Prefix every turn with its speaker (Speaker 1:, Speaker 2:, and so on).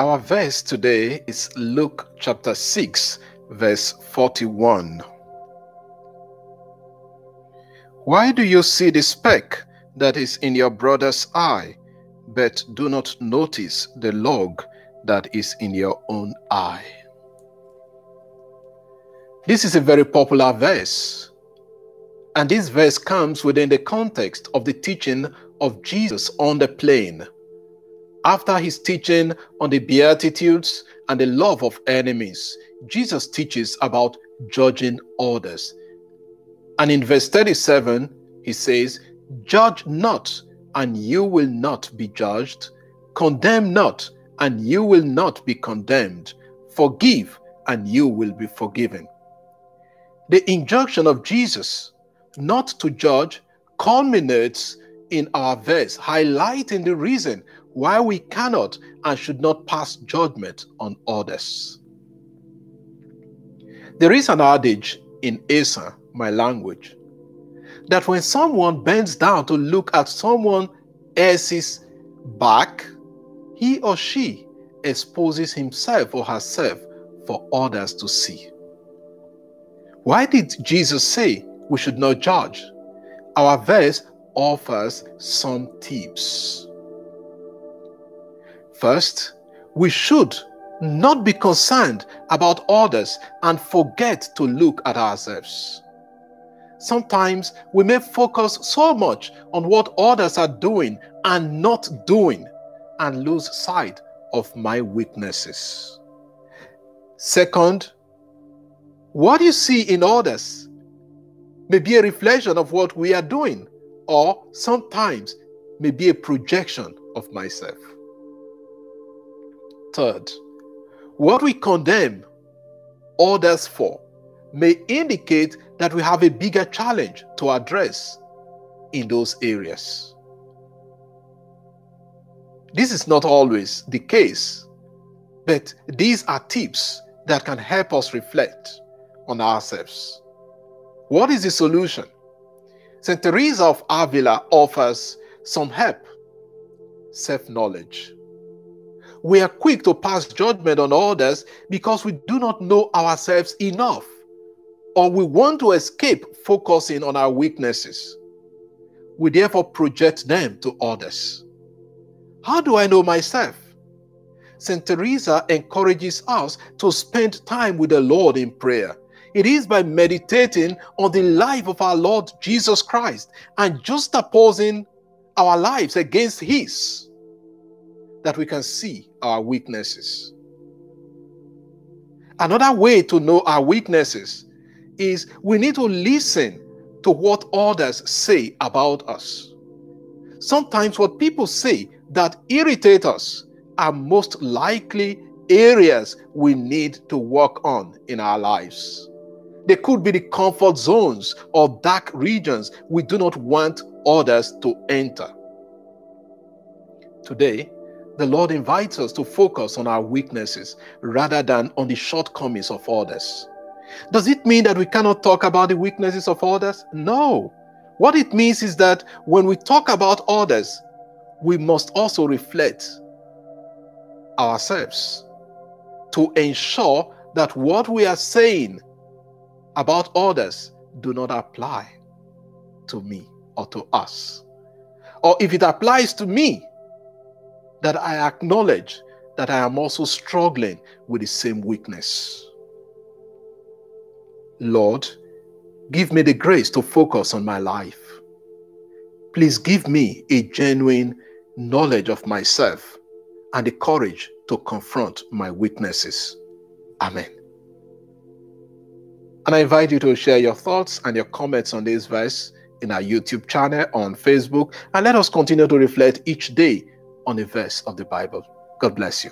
Speaker 1: Our verse today is Luke chapter 6, verse 41. Why do you see the speck that is in your brother's eye, but do not notice the log that is in your own eye? This is a very popular verse. And this verse comes within the context of the teaching of Jesus on the plain. After his teaching on the Beatitudes and the love of enemies, Jesus teaches about judging others. And in verse 37, he says, Judge not, and you will not be judged. Condemn not, and you will not be condemned. Forgive, and you will be forgiven. The injunction of Jesus not to judge culminates in our verse, highlighting the reason why we cannot and should not pass judgment on others. There is an adage in Asa, my language, that when someone bends down to look at someone else's back, he or she exposes himself or herself for others to see. Why did Jesus say we should not judge? Our verse offers some tips. First, we should not be concerned about others and forget to look at ourselves. Sometimes we may focus so much on what others are doing and not doing and lose sight of my weaknesses. Second, what you see in others may be a reflection of what we are doing, or sometimes may be a projection of myself. Third, what we condemn others for may indicate that we have a bigger challenge to address in those areas. This is not always the case, but these are tips that can help us reflect on ourselves. What is the solution? St. Teresa of Avila offers some help self knowledge. We are quick to pass judgment on others because we do not know ourselves enough, or we want to escape focusing on our weaknesses. We therefore project them to others. How do I know myself? St. Teresa encourages us to spend time with the Lord in prayer. It is by meditating on the life of our Lord Jesus Christ and juxtaposing our lives against His that we can see our weaknesses. Another way to know our weaknesses is we need to listen to what others say about us. Sometimes what people say that irritate us are most likely areas we need to work on in our lives. They could be the comfort zones or dark regions we do not want others to enter. Today, the Lord invites us to focus on our weaknesses rather than on the shortcomings of others. Does it mean that we cannot talk about the weaknesses of others? No. What it means is that when we talk about others, we must also reflect ourselves to ensure that what we are saying about others do not apply to me or to us. Or if it applies to me, that I acknowledge that I am also struggling with the same weakness. Lord, give me the grace to focus on my life. Please give me a genuine knowledge of myself and the courage to confront my weaknesses. Amen. And I invite you to share your thoughts and your comments on this verse in our YouTube channel on Facebook. And let us continue to reflect each day on a verse of the Bible. God bless you.